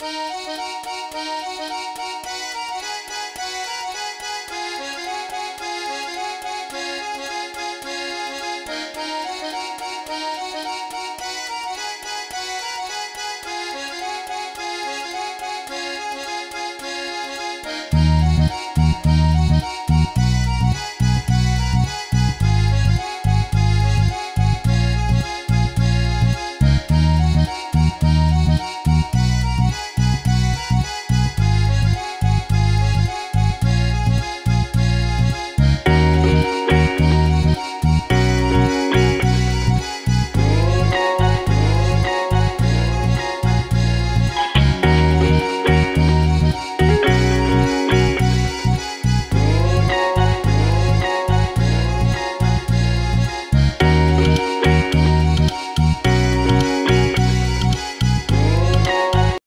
Música